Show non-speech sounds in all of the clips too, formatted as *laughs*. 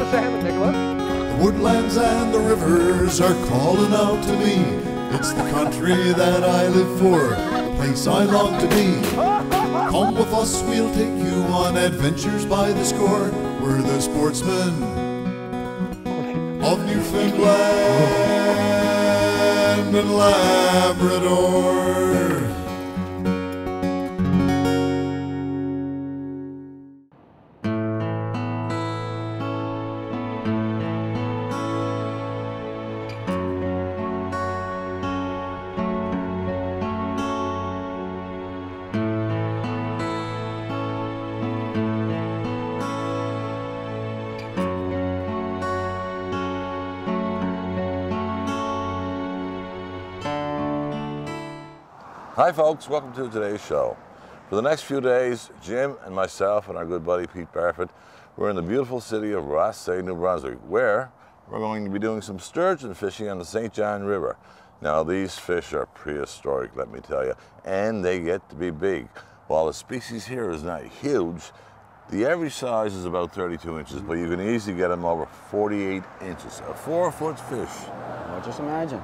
us a Nicholas. The woodlands and the rivers are calling out to me. It's the country that I live for, the place I long to be. Come with us, we'll take you on adventures by the score. We're the sportsmen of Newfoundland and Labrador. Hi, folks. Welcome to today's show. For the next few days, Jim and myself and our good buddy Pete Barfoot, we're in the beautiful city of Rothesay, New Brunswick, where we're going to be doing some sturgeon fishing on the St. John River. Now, these fish are prehistoric, let me tell you, and they get to be big. While the species here is not huge, the average size is about 32 inches, but you can easily get them over 48 inches. A four foot fish. Well, just imagine.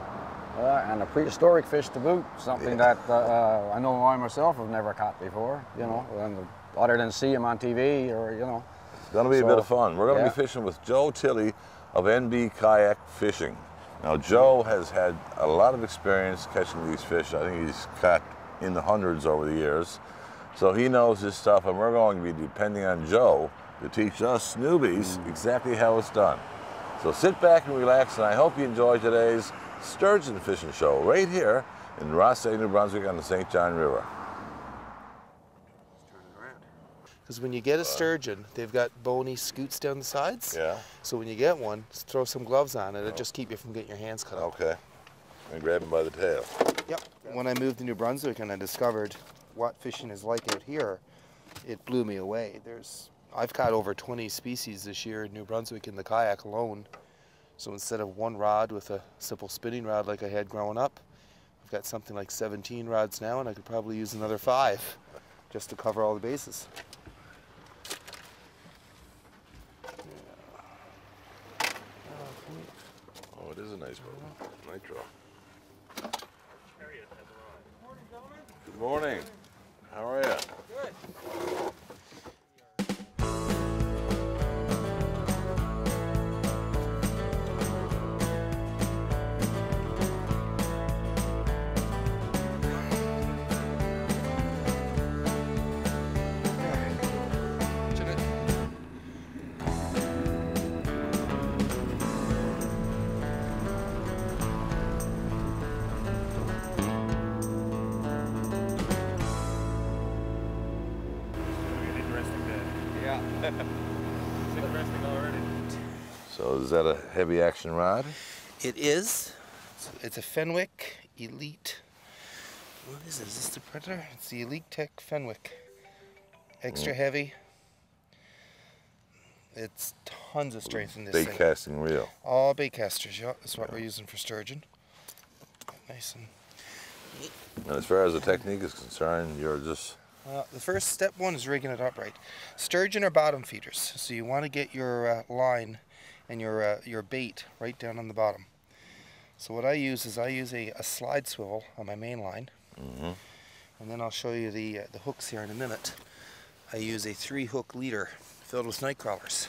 Uh, and a prehistoric fish to boot, something that uh, uh, I know I myself have never caught before, you know, and other than see him on TV or, you know. It's going to be a bit of fun. We're going to yeah. be fishing with Joe Tilley of NB Kayak Fishing. Now, Joe has had a lot of experience catching these fish. I think he's caught in the hundreds over the years. So he knows his stuff, and we're going to be depending on Joe to teach us newbies Mm. exactly how it's done. So sit back and relax, and I hope you enjoy today's sturgeon fishing show right here in Rothesay, New Brunswick on the St. John River. Because when you get a sturgeon, they've got bony scutes down the sides. Yeah. So when you get one, just throw some gloves on it. It'll oh. just keep you from getting your hands cut off. Okay. And grab him by the tail. Yep. When I moved to New Brunswick and I discovered what fishing is like out here, it blew me away. There's, I've caught over 20 species this year in New Brunswick in the kayak alone. So instead of one rod with a simple spinning rod like I had growing up, I've got something like 17 rods now, and I could probably use another five just to cover all the bases. That a heavy action rod? It is. It's- It's a Fenwick Elite. What is this? Is this the Predator? It's the Elite Tech Fenwick. Extra heavy. It's tons of strength in this Bait thing. casting reel. All bait casters, yeah. That's what we're using for sturgeon. Nice and. And as far as the technique is concerned, you're just Uh, the first step one is rigging it upright. Sturgeon are bottom feeders, so you want to get your uh, line and your uh, your bait right down on the bottom. So what I use is I use a, a slide swivel on my main line, and then I'll show you the uh, the hooks here in a minute. I use a three hook leader filled with night crawlers,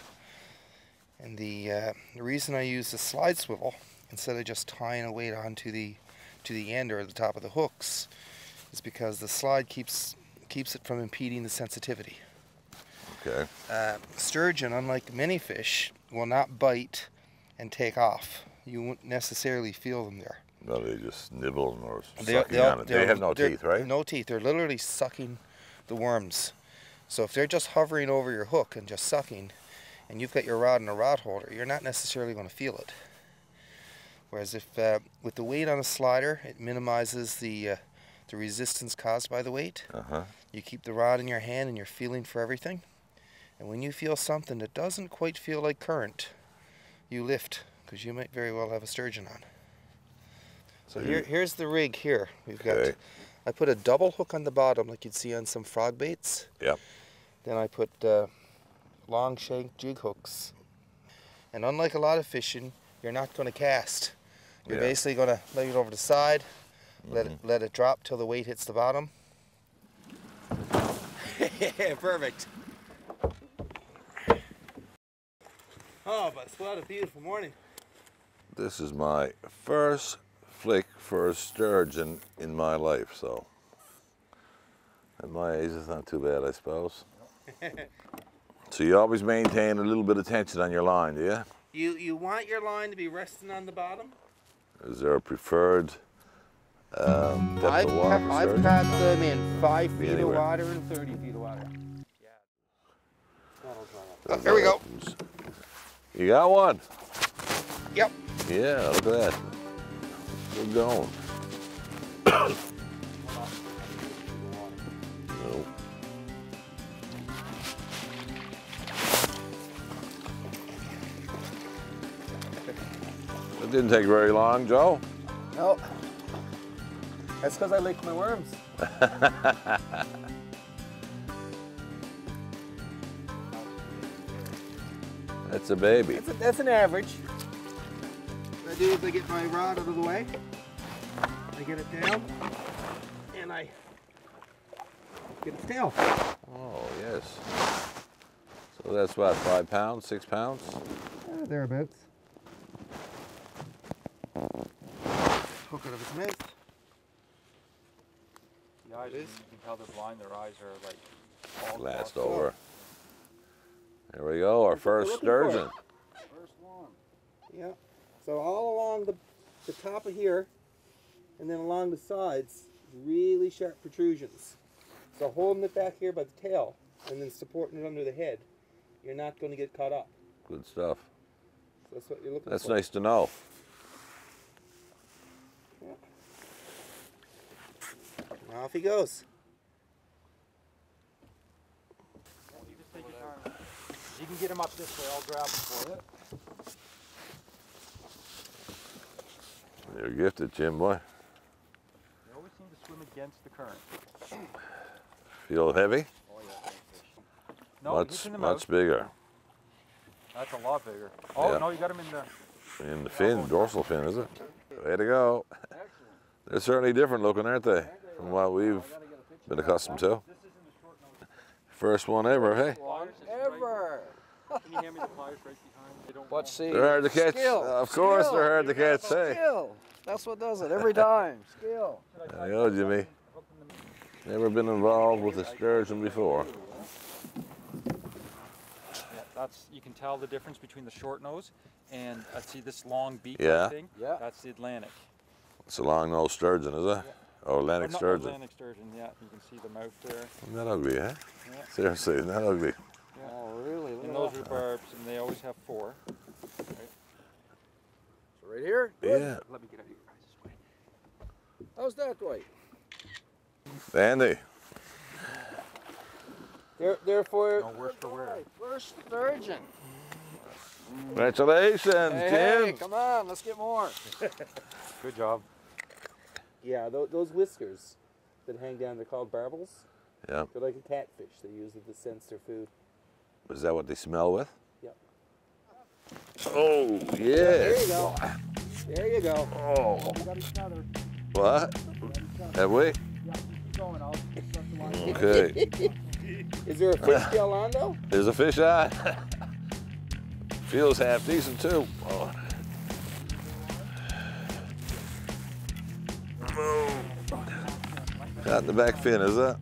and the uh, the reason I use the slide swivel instead of just tying a weight onto the to the end or the top of the hooks is because the slide keeps keeps it from impeding the sensitivity. okay. Uh, sturgeon, unlike many fish, will not bite and take off. You won't necessarily feel them there. No, they just nibble or They- sucking on it. They have no teeth, right? No teeth. They're literally sucking the worms. So if they're just hovering over your hook and just sucking, and you've got your rod in a rod holder, you're not necessarily going to feel it. Whereas if uh, with the weight on a slider, it minimizes the uh, the resistance caused by the weight. Uh-huh. You keep the rod in your hand and you're feeling for everything. And when you feel something that doesn't quite feel like current, you lift because you might very well have a sturgeon on. So here, here's the rig here. We've Okay. got. I put a double hook on the bottom like you'd see on some frog baits. Yep. Then I put uh, long shank jig hooks. And unlike a lot of fishing, you're not going to cast. You're Yeah. basically going to lay it over the side, let it let it drop till the weight hits the bottom. *laughs* Perfect. Oh, but it's what a beautiful morning. This is my first flick for a sturgeon in my life, so at my age, it's not too bad, I suppose. *laughs* so you always maintain a little bit of tension on your line, do you? You you want your line to be resting on the bottom? Is there a preferred um, depth I've, of water ca- for I've sturgeon? caught them in five feet anywhere. of water and 30 feet of water. Yeah. Oh, here we go. You got one? Yep. Yeah, look at that. Good going. No. It didn't take very long, Joe. No. That's because I licked my worms. *laughs* That's a baby. That's, a, that's an average. What I do is I get my rod out of the way. I get it down. And I get its tail. Oh, yes. So that's about five pounds, six pounds? Uh, thereabouts. Hook it of its mouth. The eyes, you can tell they're blind. Their eyes are like all Glassed crossed. over. There we go, our first sturgeon. First one. Yeah. So all along the, the top of here, and then along the sides, really sharp protrusions. So holding it back here by the tail, and then supporting it under the head, you're not going to get caught up. Good stuff. So that's what you're looking for. That's for. nice to know. And off he goes. You just take your time. You can get them up this way. I'll grab them for you. You're gifted, Jim boy. They always seem to swim against the current. Feel heavy? Oh yeah. No, much, he's in the much mouth. bigger. That's a lot bigger. Oh Yeah. no, you got them in the. In the fin, dorsal fin, is it? Way to go. They're certainly different looking, aren't they? From what we've been accustomed to. This isn't the short nose. First one ever, hey? Pliers is Ever. Right, can you hand me the pliers right behind? They don't. Let's see. They're hard to catch. Skill. Of course Skill. they're hard to catch, hey? Skill. That's what does it every time. Skill. There you go, Jimmy. Never been involved with a sturgeon before. Yeah, that's you can tell the difference between the short nose and uh, see this long beak Yeah. thing. Yeah. That's the Atlantic. It's a long nose sturgeon, is it? Oh, Or Atlantic not sturgeon. Atlantic sturgeon. Yeah, you can see the mouth there. Isn't that ugly, eh? Yeah. Seriously, isn't that ugly? Oh, really? Look And at those that. are barbs, and they always have four. So right here. Yeah. Let me get out of your guys' way. How's that way? Andy. There, therefore, No worse for wear. Right, First sturgeon. Congratulations, Hey, Jim. hey, come on, let's get more. Good job. yeah, tho- those whiskers that hang down, they're called barbels. Yeah. They're like a catfish. They use it to sense their food. Is that what they smell with? Yep. Oh, yes. There you go. There you go. Oh, You got each other. what? Have we? Yeah, going. I'll the line. Okay. *laughs* Is there a fish *laughs* tail on though? There's a fish eye. *laughs* Feels half decent too. Oh. oh. Got in the back fin, is that?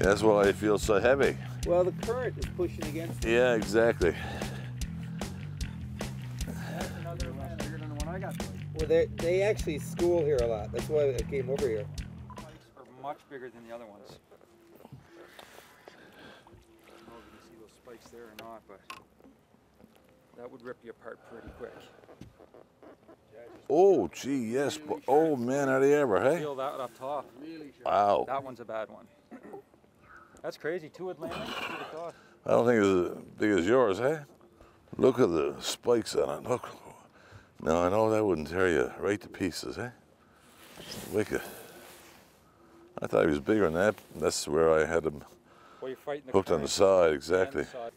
Yeah, that's why it feels so heavy. Well, the current is pushing against it. Yeah, exactly. That's another Atlantic. Bigger than the one I got. Well, they they actually school here a lot. That's why I came over here. Spikes are much bigger than the other ones. I don't know if you can see those spikes there or not, but that would rip you apart pretty quick. Oh, gee, yes. But, oh, man, are they ever, hey? Feel that up top. Wow. That one's a bad one. That's crazy. Two Atlantics. Who'd have thought? I don't think it's as big as yours, hey? Look at the spikes on it. Look. Now, I know that wouldn't tear you right to pieces, eh? Wicked. I thought he was bigger than that. That's where I had him Well, you're fighting the hooked on the side, exactly. the side.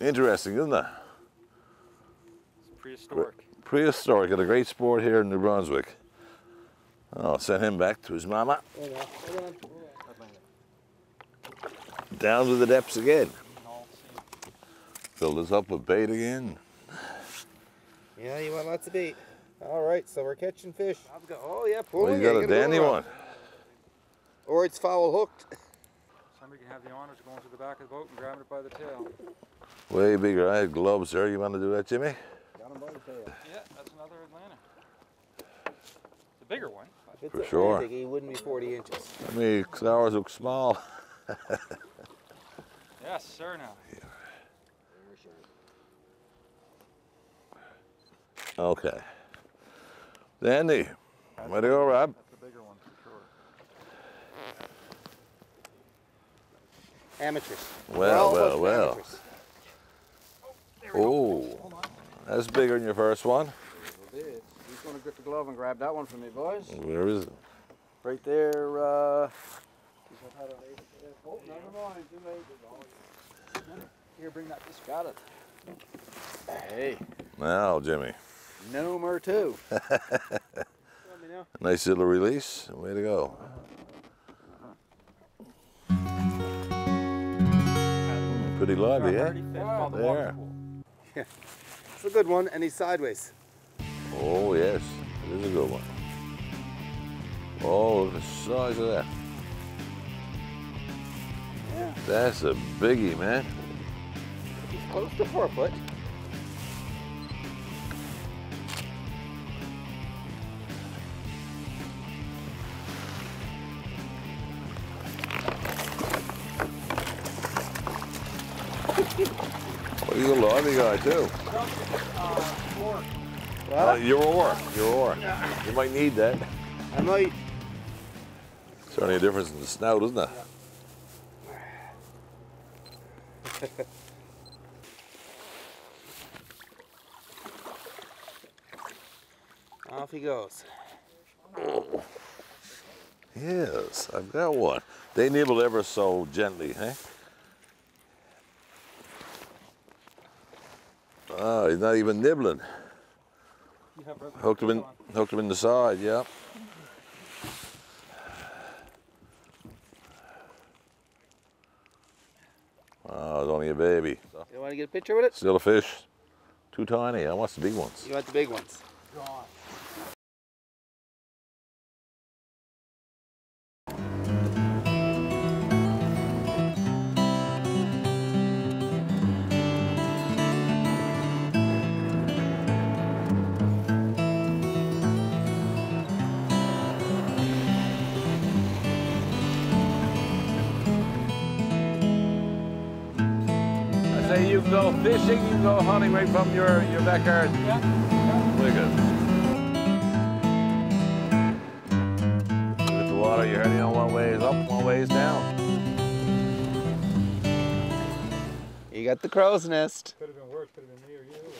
Interesting, isn't it? Prehistoric. Prehistoric and a great sport here in New Brunswick. I'll send him back to his mama. Down to the depths again. Fill this up with bait again. Yeah, you want lots of bait. All right, so we're catching fish. I've got, oh yeah, Well, you got a dandy one. Or it's foul hooked. Somebody can have the honors of going to the back of the boat and grabbing it by the tail. Way bigger. I had gloves there. You want to do that, Jimmy? Got him by the tail. Yeah, that's another Atlanta. The bigger one. It's For a sure. Atlantic, he wouldn't be 40 inches. I mean, ours look small. *laughs* Yes, sir. Now. Okay. Dandy. Way to go, Rob. That's the bigger one for sure. Amateurs. Well, well, well. amateurs. Oh, that's bigger than your first one. Who's gonna grip the glove and grab that one for me, boys? Where is it? Right there, uh. Oh, never mind, too late. Here, bring that, just got it. Hey, Now, Jimmy. number two. *laughs* Nice little release. Way to go. Pretty lively, yeah? Birdie fish called the There. water pool. It's a good one, and he's sideways. Oh, yes. It is a good one. Oh, look at the size of that. That's a biggie, man. He's close to four foot. Well, you're a lively guy, too. Uh, your oar. Your oar. You might need that. I might. Certainly a difference in the snout, isn't it? *laughs* Off he goes. Oh. Yes, I've got one. They nibble ever so gently, eh? Oh, he's not even nibbling. Rubber Hooked him in, on. hooked him in the side, yeah. Uh, oh, it's only a baby. You want to get a picture with it? Still a fish. Too tiny. I want the big ones. You want the big ones? From your, your backyard. Yeah. Wicked. Look at the water, you're heading on one ways up, one ways down. You got the crow's nest. Could have been worse. Could have been me or you.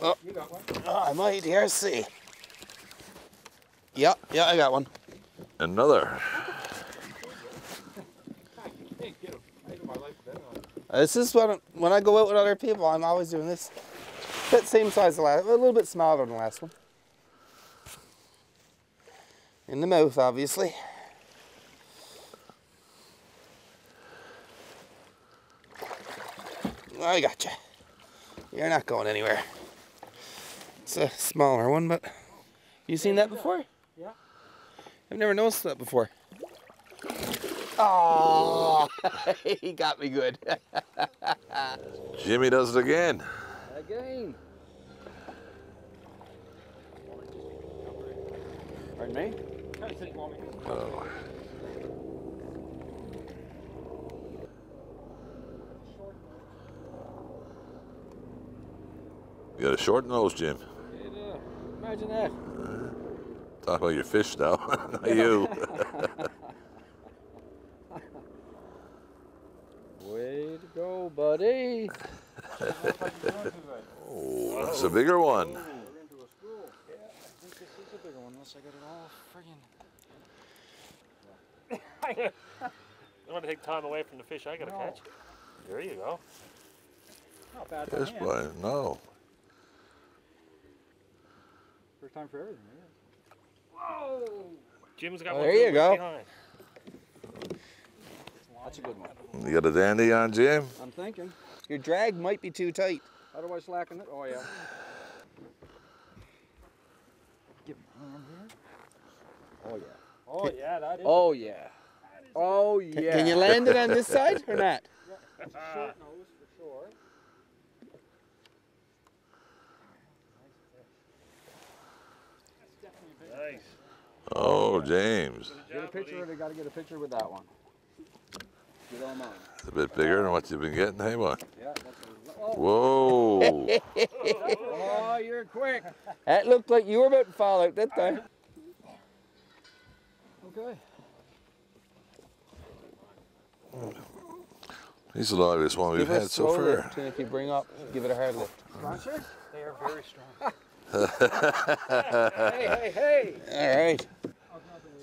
Oh. You got one. Oh, I might. Here's see. Yeah, yeah, I got one. Another. Hey, get him. I think my life better on. This is what when I go out with other people, I'm always doing this. Bit same size last, a little bit smaller than the last one. In the mouth, obviously. I got you. You're not going anywhere. It's a smaller one, but you seen that before? Yeah. I've never noticed that before. Oh, *laughs* he got me good. *laughs* Jimmy does it again. Again. Pardon me? Kind of think you want me Oh. You got a short nose, Jim. Imagine that. Talk about your fish now, *laughs* not you. *laughs* *laughs* Way to go, buddy. That's a bigger one. I think this is a bigger one unless I got it all friggin'. I want to take time away from the fish I got to No. catch. There you go. Not bad. Yes, for boy. No. time for everything. Jim's got Oh, one there you go. behind. That's a good one. You got a dandy on, Jim? I'm thinking. Your drag might be too tight. How do I slacken it? Oh yeah. Oh yeah. Oh yeah, that is. Oh yeah. Oh yeah. Can you land it on this side or not? *laughs* That's a short nose for sure. Nice. Oh, James. Get a picture. They got to get a picture with that one. You don't mind. It's a bit bigger than what you've been getting, hey, boy? Yeah. That's a, oh, Whoa. *laughs* oh, you're quick. That looked like you were about to fall out that time. Okay. He's the largest one we've had us so slow far. lift, and if you bring up, give it a hard lift. They are very strong. *laughs* *laughs* Hey, hey, hey. All right.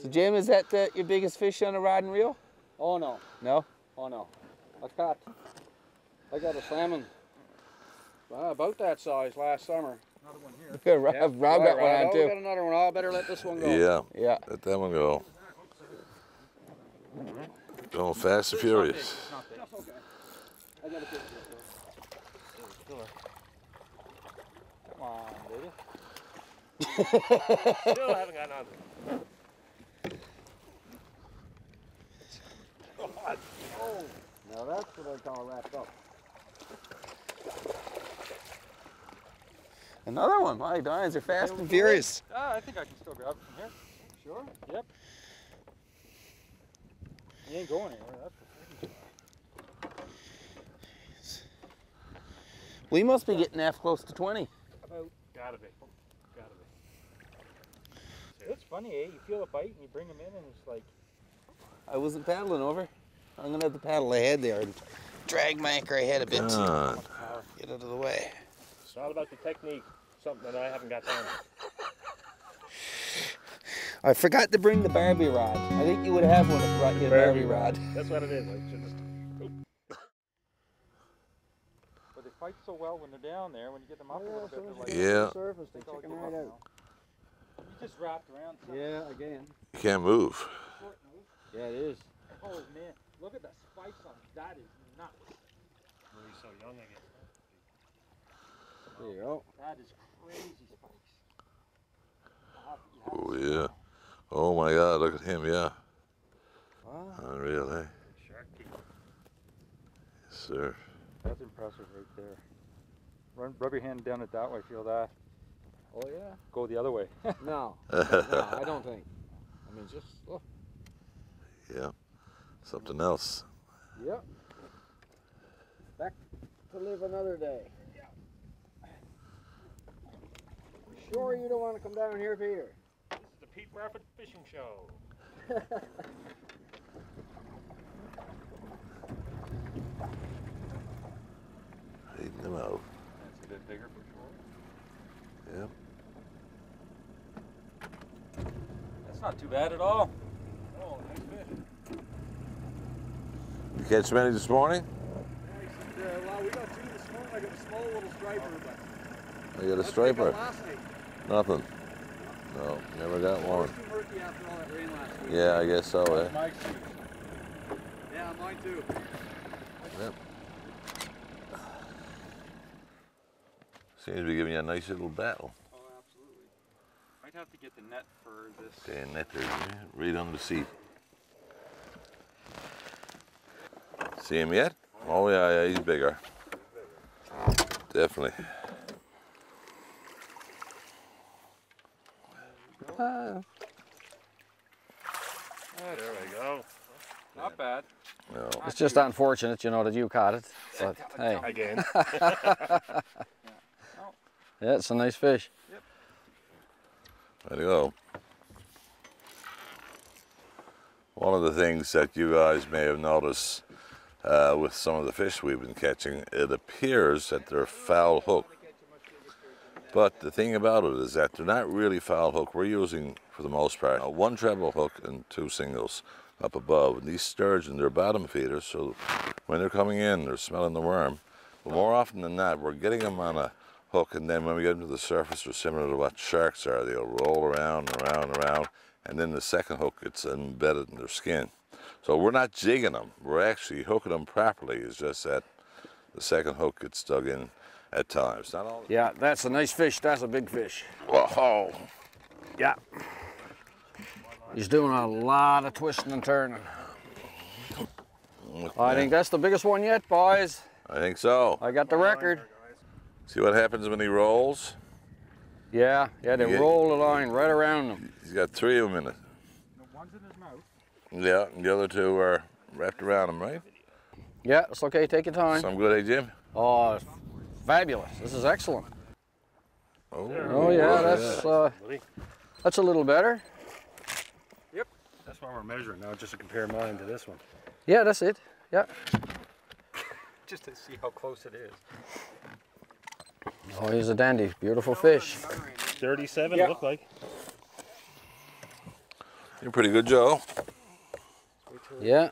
So Jim, is that the, your biggest fish on a rod and reel? Oh no. No. Oh no. I caught. I got a salmon. uh, about that size last summer. Another Good. Rob, Yeah. Rob Right, got one right. on Oh, we too. got another one. Oh, I better let this one go. Yeah, Yeah. let that one go. Going fast and furious. That's okay. I got a picture. Come on, baby. *laughs* Still haven't gotten on. Now that's what I call wrapped up. Another one. My darns are fast and furious. Ah, I think I can still grab it from here. Sure. Yep. You ain't going anywhere. That's for sure. We must be getting F close to 20. Gotta be. Gotta be. It's funny, eh? You feel a bite and you bring them in, and it's like I wasn't paddling over. I'm gonna have to paddle ahead there. and Drag my anchor ahead a bit. God. Get out of the way. It's not about the technique. Something that I haven't got down. I forgot to bring the Barbie rod. I think you would have one if I brought you a Barbie rod. That's what it is. Like, just, But they fight so well when they're down there. When you get them up a little bit, they're like, Yeah. Surface, they they all chicken give right up out. You just wrapped around. something. Yeah, again. You can't move. Yeah, it is. Oh man, look at the spikes on it. That is nuts. when he's so young, I guess. There you go. That is crazy spikes. You have- you have Oh, yeah. Oh, my God, look at him, yeah. Wow. Unreal, eh? Shark teeth. Yes, sir. That's impressive right there. Run, rub your hand down it that way. Feel that. Oh yeah. Go the other way. *laughs* No. *laughs* no, I don't think. I mean, just look. Yeah. Something else. Yep. Back to live another day. Sure you don't want to come down here, Peter? This is the Pete Bradford Fishing Show. *laughs* Eating them out. That's a bit bigger for sure. Yep. That's not too bad at all. Oh, nice fish. You catch many this morning? well, we got two this morning. I got a small little striper, but I got a striper. Nothing. No, never got one. too murky after all that rain last week. Yeah, I guess so, eh? Mike's. Yeah, mine too. Yep. Seems to be giving you a nice little battle. Oh, absolutely. Might have to get the net for this. Okay, net there, yeah, right on the seat. See him yet? Oh yeah, yeah, he's bigger. Definitely. There we go. Not bad. No. It's just unfortunate, you know, that you caught it. But hey, *laughs* Again. *laughs* yeah, it's a nice fish. There you go. One of the things that you guys may have noticed uh, with some of the fish we've been catching, it appears that they're foul hook. But the thing about it is that they're not really foul hook. We're using, for the most part, uh, one treble hook and two singles up above. And these sturgeon, they're bottom feeders, so when they're coming in, they're smelling the worm. But more often than not, we're getting them on a hook, and then when we get them to the surface, they're similar to what sharks are. They'll roll around and around and around, and then the second hook gets embedded in their skin. So we're not jigging them. We're actually hooking them properly. It's just that the second hook gets dug in at times. Not all. Yeah, that's a nice fish. That's a big fish. Whoa! Yeah. He's doing a lot of twisting and turning. I think that's the biggest one yet, boys. I think so. I got the record. See what happens when he rolls? Yeah, yeah, they Yeah. roll the line right around them. He's got three of them in it. The one's in his mouth. Yeah, and the other two are wrapped around him, right? Yeah, it's okay. Take your time. Some good, eh, Jim? Oh, fabulous. This is excellent. Oh, Oh yeah, that's uh, that's a little better. Yep, that's why we're measuring now, just to compare mine to this one. Yeah, that's it. Yeah. *laughs* Just to see how close it is. Oh, he's a dandy. Beautiful fish. 37 Yeah. look like. You're pretty good, Joe. Yeah.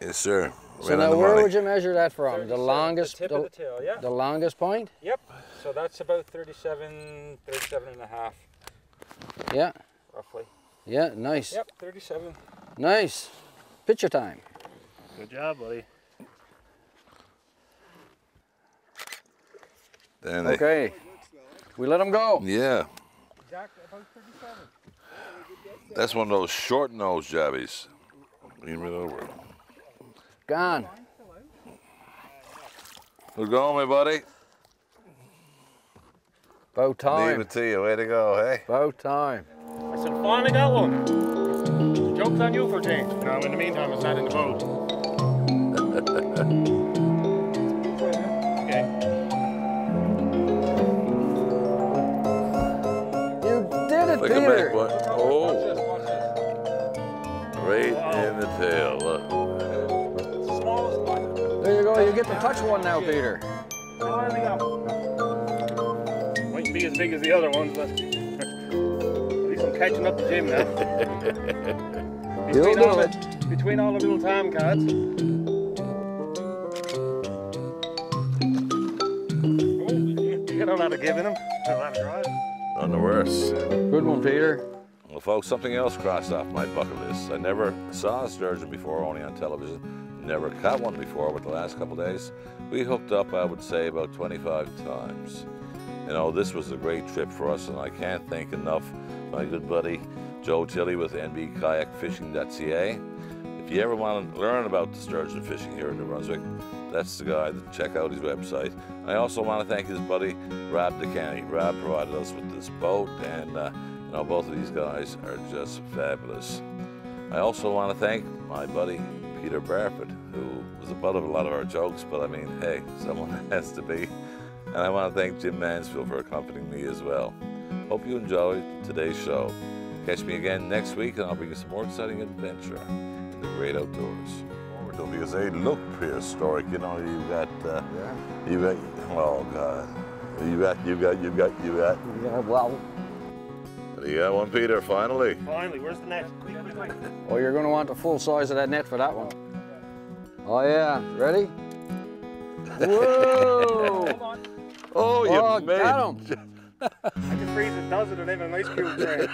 Yes, sir. So Right on now, where money. would you measure that from? The longest, The tip of the tail, yeah. the longest point? Yep. So that's about 37, 37 and a half, Yeah. roughly. Yeah. Nice. Yep, 37. Nice. Picture time. Good job, buddy. Then they- Okay. We let him go. Yeah, Exactly, about 37. that's one of those short nose jabbies. Lean right over. Gone. Good going, my buddy. About Leave time. it to you. Way to go, hey? About time. I said, finally got one. Joke's on you for a change. Now, in the meantime, it's not in the boat. Touch one now, Peter. Finally got one. Might be as big as the other ones, but *laughs* at least I'm catching up to Jim now. *laughs* Between, do all it. The, between all the little time cards. Oh, you get a lot of giving them, a lot of drive. None the worse. Good one, Peter. Well, folks, something else crossed off my bucket list. I never saw a sturgeon before, only on television. Never caught one before, but the last couple days, we hooked up, I would say, about 25 times. You know, this was a great trip for us, and I can't thank enough my good buddy Joe Tilley with NBKayakFishing.ca. If you ever want to learn about the sturgeon fishing here in New Brunswick, that's the guy. Check out his website. I also want to thank his buddy Rob DeCanny. Rob provided us with this boat, and uh, you know both of these guys are just fabulous. I also want to thank my buddy Peter Barford, who was the butt of a lot of our jokes, but I mean, hey, *laughs* someone has to be. And I want to thank Jim Mansfield for accompanying me as well. Hope you enjoyed today's show. Catch me again next week, and I'll bring you some more exciting adventure in the great outdoors. Forward to it, Because they look prehistoric, you know. you've got, uh, you got, oh God, you've got, you've got, you've got, you've got. Yeah, well, You got one, Peter. Finally. Finally, where's the net? Oh, you're going to want the full size of that net for that one. Oh, yeah. Ready? *laughs* Whoa! *laughs* Oh, you oh, made. got him. *laughs* I can freeze a dozen of them in ice cube tray.